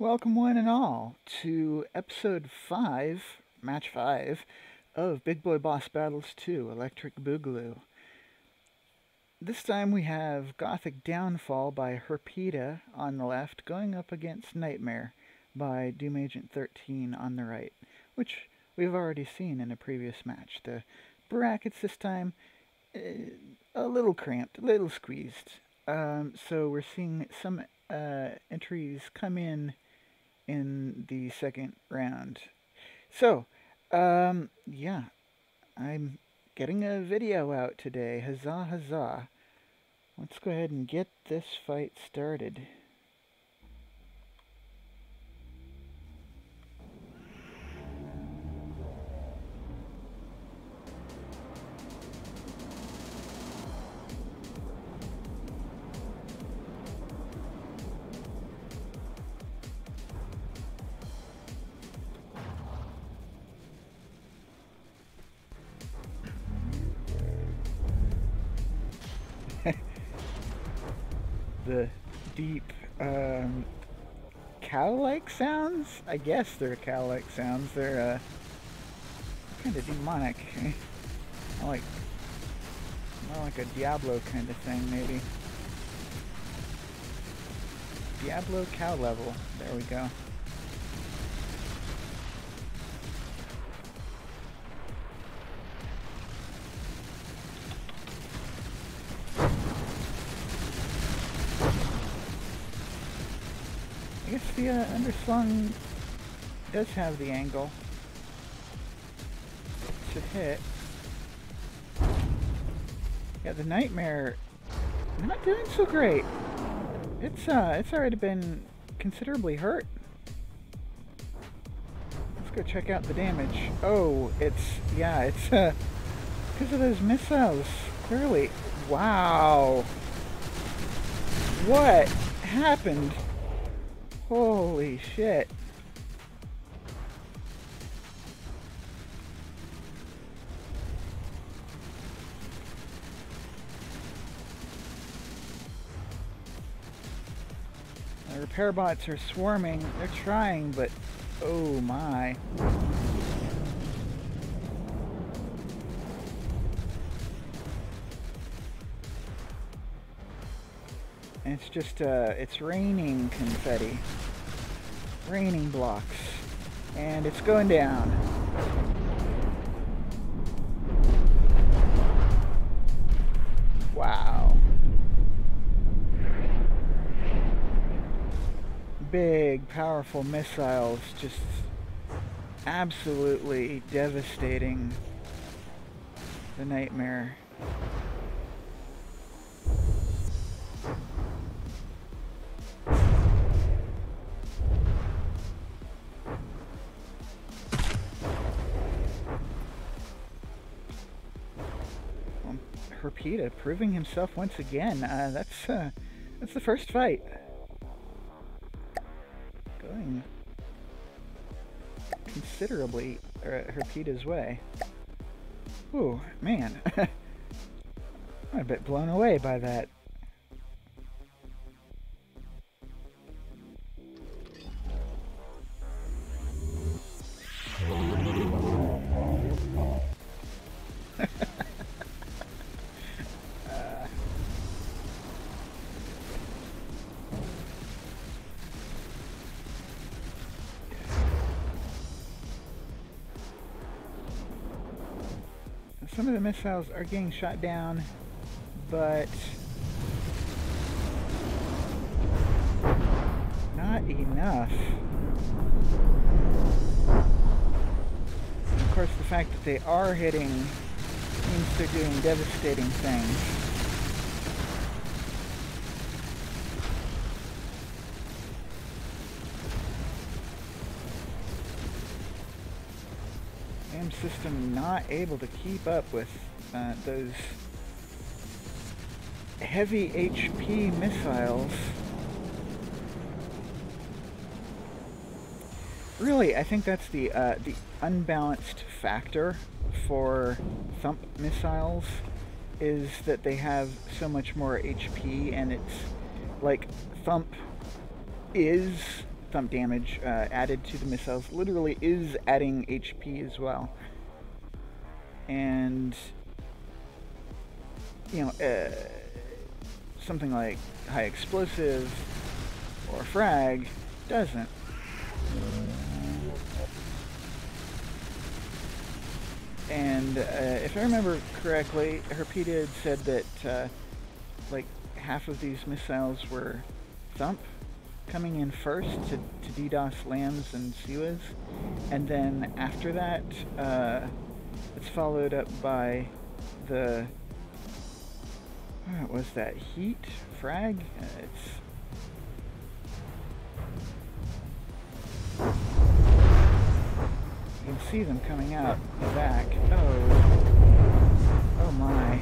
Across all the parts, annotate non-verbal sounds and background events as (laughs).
Welcome, one and all, to episode 5, match 5, of Big Boi Boss Battles 2 Electric Boogaloo. This time we have Gothic Downfall by Hirpeeda on the left, going up against Nightmare by Doom Agent 13 on the right, which we've already seen in a previous match. The brackets this time, uh, a little cramped, a little squeezed. Um, so we're seeing some uh, entries come in in the second round. So, um, yeah, I'm getting a video out today. Huzzah, huzzah. Let's go ahead and get this fight started. The deep um, cow-like sounds. I guess they're cow-like sounds. They're uh, kind of demonic. (laughs) like more like a Diablo kind of thing, maybe. Diablo cow level. There we go. The uh, underslung does have the angle. Should hit. Yeah, the nightmare not doing so great. It's uh it's already been considerably hurt. Let's go check out the damage. Oh, it's yeah, it's uh because of those missiles. Clearly. Wow. What happened? Holy shit. The repair bots are swarming. They're trying, but oh my. It's just, uh, it's raining confetti. Raining blocks. And it's going down. Wow. Big, powerful missiles just absolutely devastating the nightmare. Hirpeeda proving himself once again. Uh, that's uh, that's the first fight. Going considerably uh, Hirpeeda's way. Ooh, man. (laughs) I'm a bit blown away by that. Some of the missiles are getting shot down, but not enough. Of course, the fact that they are hitting means they're doing devastating things. AM system not able to keep up with uh, those heavy HP missiles. Really, I think that's the uh, the unbalanced factor for Thump missiles is that they have so much more HP and it's like Thump is thump damage uh, added to the missiles literally is adding HP as well. And, you know, uh, something like high explosive or frag doesn't. And uh, if I remember correctly, Hirpeeda said that uh, like half of these missiles were Thump coming in first to, to DDoS LAMS and CIWS, and then after that, uh, it's followed up by the what was that heat frag? Uh, it's you can see them coming out the back. Oh, oh my.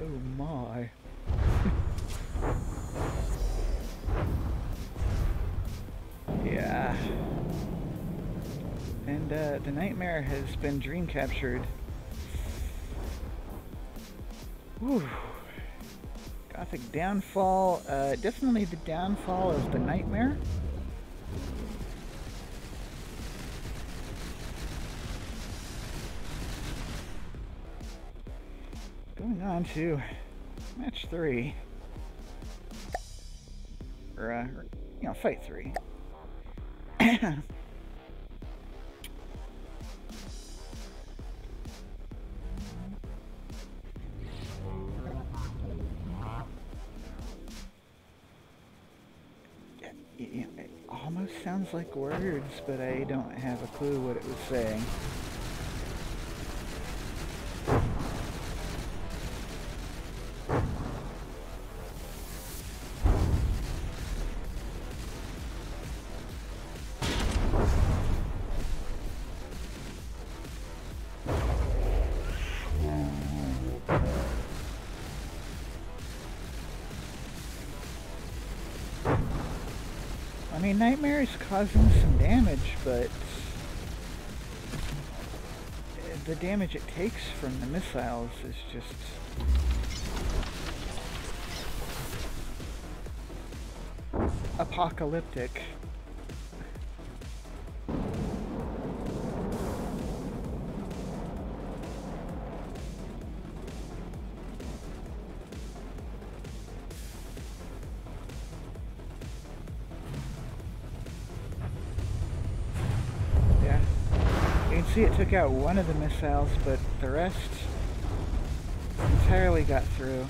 Oh my. And uh, the nightmare has been dream captured. Whew. Gothic downfall. Uh, definitely the downfall of the nightmare. Going on to match three. Or, uh, you know, fight three. (coughs) it almost sounds like words, but I don't have a clue what it was saying. Mean, Nightmare is causing some damage, but the damage it takes from the missiles is just... apocalyptic. See it took out one of the missiles, but the rest entirely got through.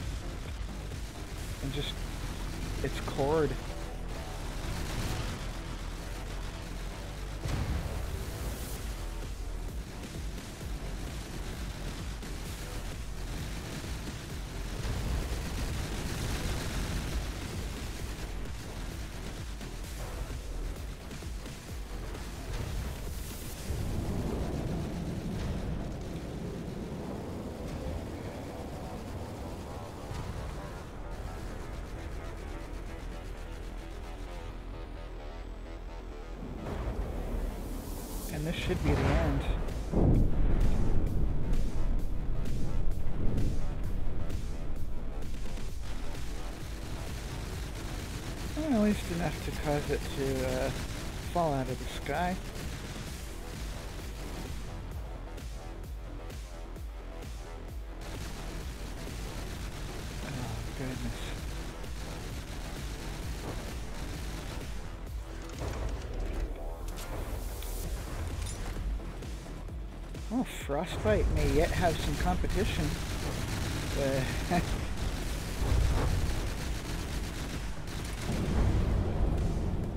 And just, it's cored. Should be the end. Well, at least enough to cause it to uh, fall out of the sky. Well, Frostbite may yet have some competition. Uh, (laughs)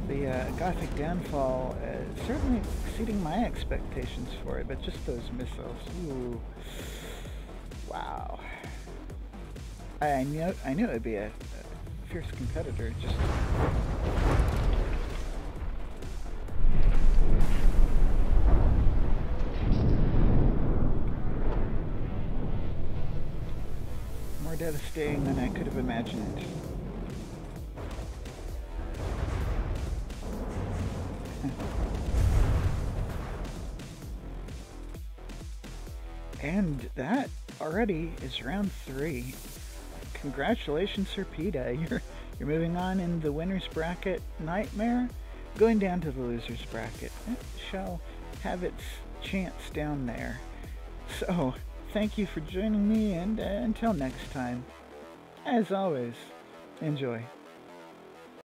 the uh, Gothic Downfall uh, certainly exceeding my expectations for it, but just those missiles, ooh, wow. I knew I knew it would be a, a fierce competitor. Just devastating than I could have imagined. (laughs) and that already is round three. congratulations, Hirpeeda. (laughs) You're you're moving on in the winners bracket nightmare, going down to the losers bracket. It shall have its chance down there. So, thank you for joining me, and uh, until next time, as always, enjoy.